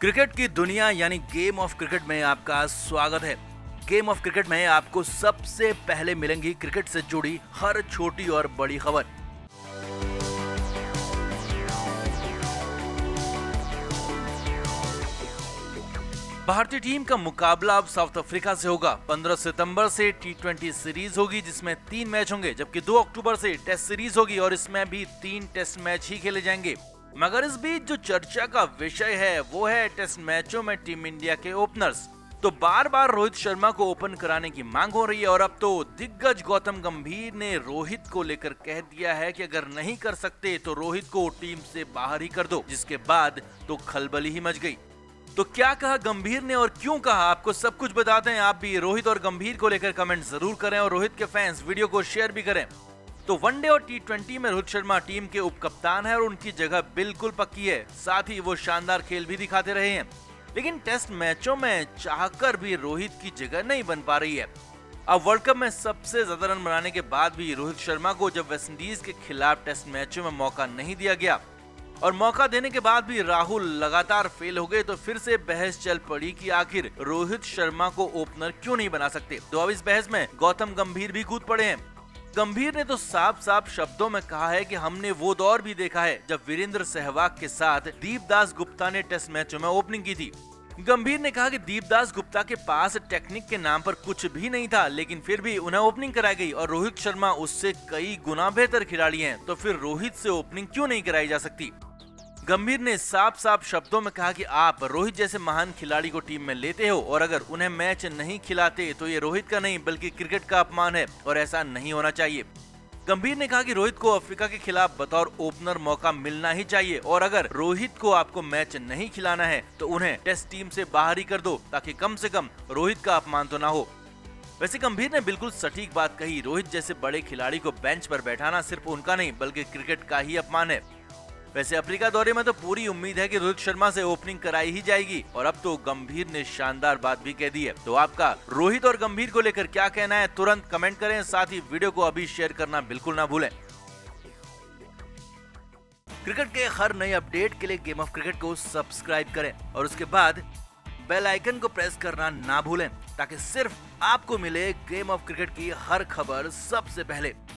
Cricket की दुनिया यानी गेम ऑफ़ क्रिकेट में आपका स्वागत है। गेम ऑफ़ क्रिकेट में आपको सबसे पहले मिलेंगी क्रिकेट से जुड़ी हर छोटी और बड़ी खबर। भारतीय टीम का मुकाबला अब साउथ अफ्रीका से होगा। 15 सितंबर से टी सीरीज़ होगी, जिसमें तीन मैच होंगे, जबकि 2 अक्टूबर से टेस्ट सीरीज़ होगी और इसमें भी तीन टेस्ट मैच ही खेले जाएँगे। मगर इस बीच जो चर्चा का विषय है, वो है टेस्ट मैचों में टीम इंडिया के ओपनर्स। तो बार बार रोहित शर्मा को ओपन कराने की मांग हो रही है और अब तो दिग्गज गौतम गंभीर ने रोहित को लेकर कह दिया है कि अगर नहीं कर सकते तो रोहित को टीम से बाहर ही कर दो, जिसके बाद तो खलबली ही मच गई। तो क्या कहा गंभीर ने और क्यों कहा? आपको सब कुछ बताते हैं आप भी रोहित और गंभीर को लेकर कमेंट ज़रूर करें और रोहित के फैंस वीडियो को शेयर भी करें। तो वनडे और टी ट्वेंटी में रोहित शर्मा टीम के उप कप्तान है और उनकी जगह बिल्कुल पक्की है। साथ ही वो शानदार खेल भी दिखाते रहे हैं। लेकिन टेस्ट मैचों में चाहकर भी रोहित की जगह नहीं बन पा रही है। अब वर्ल्ड कप में सबसे ज़्यादा रन बनाने के बाद भी रोहित शर्मा को जब वेस्टइंडीज के खिलाफ टेस्ट मैचों में मौका नहीं दिया गया और मौका देने के बाद भी राहुल लगातार फेल हो गए तो फिर से बहस चल पड़ी कि आखिर रोहित शर्मा को ओपनर क्यों नहीं बना सकते? तो अब इस बहस में गौतम गंभीर भी कूद पड़े हैं। गंभीर ने तो साफ़ साफ़ शब्दों में कहा है कि हमने वो दौर भी देखा है जब वीरेंद्र सहवाग के साथ दीपदास गुप्ता ने टेस्ट मैचों में ओपनिंग की थी। गंभीर ने कहा कि दीपदास गुप्ता के पास टेक्निक के नाम पर कुछ भी नहीं था, लेकिन फिर भी उन्हें ओपनिंग कराई गई और रोहित शर्मा उससे कई गुना बेहतर खिलाड़ी हैं तो फिर रोहित से ओपनिंग क्यों नहीं कराई जा सकती? गंभीर ने साफ़ साफ़ शब्दों में कहा कि आप रोहित जैसे महान खिलाड़ी को टीम में लेते हो और अगर उन्हें मैच नहीं खिलाते तो ये रोहित का नहीं, बल्कि क्रिकेट का अपमान है और ऐसा नहीं होना चाहिए। गंभीर ने कहा कि रोहित को अफ्रीका के खिलाफ बतौर ओपनर मौका मिलना ही चाहिए और अगर रोहित को आपको मैच नहीं खिलाना है तो उन्हें टेस्ट टीम से बाहर ही कर दो, ताकि कम से कम रोहित का अपमान तो ना हो। वैसे गंभीर ने बिल्कुल सटीक बात कही, रोहित जैसे बड़े खिलाड़ी को बेंच पर बैठाना सिर्फ़ उनका नहीं, बल्कि क्रिकेट का ही अपमान है। वैसे अफ्रीका दौरे में तो पूरी उम्मीद है कि रोहित शर्मा से ओपनिंग कराई ही जाएगी, और अब तो गंभीर ने शानदार बात भी कह दी है। तो आपका रोहित और गंभीर को लेकर क्या कहना है, तुरंत कमेंट करें, साथ ही वीडियो को अभी शेयर करना बिल्कुल ना भूलें। क्रिकेट के हर नए अपडेट के लिए गेम ऑफ़ क्रिकेट को सब्सक्राइब करें, और उसके बाद बेल आइकन को प्रेस करना ना भूलें, ताकि सिर्फ़ आपको मिले गेम ऑफ़ क्रिकेट की हर खबर सबसे पहले।